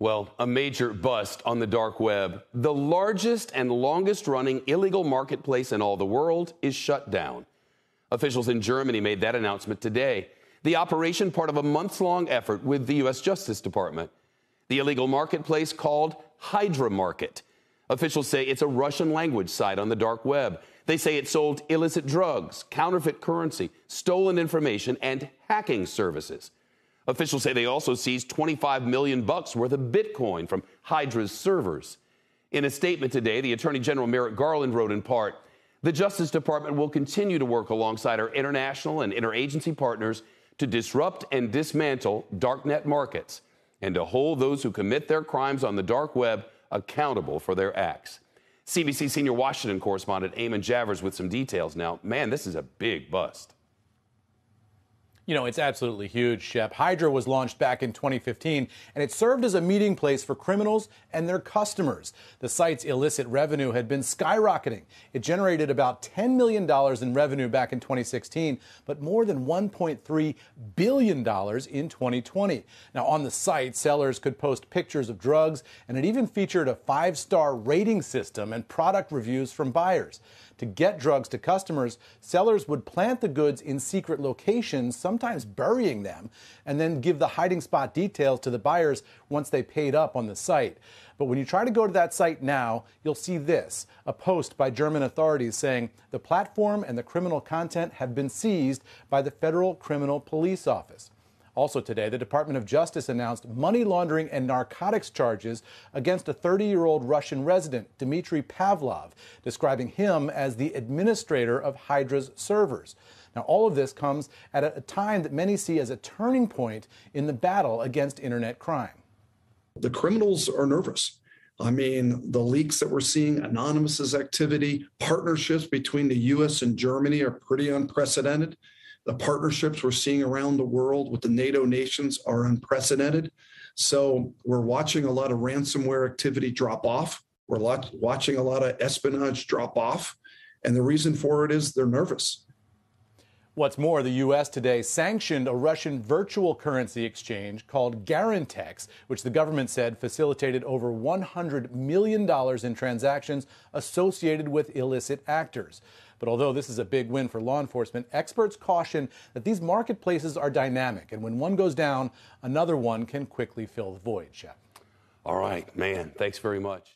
Well, a major bust on the dark web. The largest and longest running illegal marketplace in all the world is shut down. Officials in Germany made that announcement today. The operation part of a months long effort with the U.S. Justice Department. The illegal marketplace called Hydra Market. Officials say it's a Russian language site on the dark web. They say it sold illicit drugs, counterfeit currency, stolen information, and hacking services. Officials say they also seized 25 million bucks worth of Bitcoin from Hydra's servers. In a statement today, the Attorney General Merrick Garland wrote in part, the Justice Department will continue to work alongside our international and interagency partners to disrupt and dismantle darknet markets and to hold those who commit their crimes on the dark web accountable for their acts. CNBC senior Washington correspondent Eamon Javers with some details. Now, man, this is a big bust. You know, it's absolutely huge, Shep. Hydra was launched back in 2015, and it served as a meeting place for criminals and their customers. The site's illicit revenue had been skyrocketing. It generated about $10 million in revenue back in 2016, but more than $1.3 billion in 2020. Now, on the site, sellers could post pictures of drugs, and it even featured a five star rating system and product reviews from buyers. To get drugs to customers, sellers would plant the goods in secret locations, sometimes burying them, and then give the hiding spot details to the buyers once they paid up on the site. But when you try to go to that site now, you'll see this a post by German authorities saying the platform and the criminal content have been seized by the Federal Criminal Police Office. Also today, the Department of Justice announced money laundering and narcotics charges against a 30 year old Russian resident, Dmitry Pavlov, describing him as the administrator of Hydra's servers. Now, all of this comes at a time that many see as a turning point in the battle against internet crime. The criminals are nervous. I mean, the leaks that we're seeing, Anonymous's activity, partnerships between the US and Germany are pretty unprecedented. The partnerships we're seeing around the world with the NATO nations are unprecedented. So we're watching a lot of ransomware activity drop off. We're watching a lot of espionage drop off. And the reason for it is they're nervous. What's more, the U.S. today sanctioned a Russian virtual currency exchange called Garantex, which the government said facilitated over $100 million in transactions associated with illicit actors. But although this is a big win for law enforcement, experts caution that these marketplaces are dynamic, and when one goes down, another one can quickly fill the void, Shep. All right, man. Thanks very much.